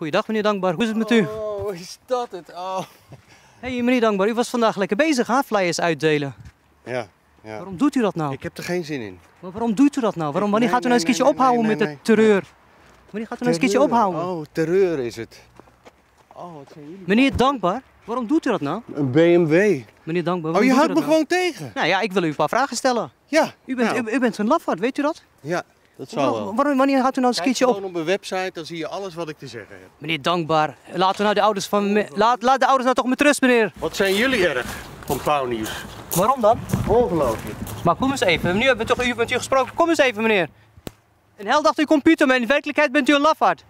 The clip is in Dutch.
Goeiedag meneer Dankbaar, hoe is het met u? Oh, is dat het? Oh. Hey meneer Dankbaar, u was vandaag lekker bezig hè, flyers uitdelen. Ja, ja. Waarom doet u dat nou? Ik heb er geen zin in. Maar waarom doet u dat nou? Waarom, wanneer Nee, gaat u nou eens een keertje ophouden met de terreur? Wanneer gaat u nou eens een keertje ophouden? Oh, terreur is het. Oh, wat zijn jullie? Meneer Dankbaar, waarom doet u dat nou? Een BMW. Meneer Dankbaar, Oh, je houdt me nou? gewoon tegen. Nou ja, ik wil u een paar vragen stellen. Ja. U bent, nou, u, u bent zo'n lafaard, weet u dat? Ja, dat wel. wanneer gaat u nou eens een keertje op? gewoon op mijn website, dan zie je alles wat ik te zeggen heb. Meneer Dankbaar, laten we nou de ouders van... me- Laat, laat de ouders nou toch met rust, meneer. Wat zijn jullie erg van pauwnieuws? Waarom dan? Ongelooflijk. Maar kom eens even, nu hebben we toch u met u gesproken. Kom eens even, meneer. Een held achter uw computer, maar in werkelijkheid bent u een lafaard.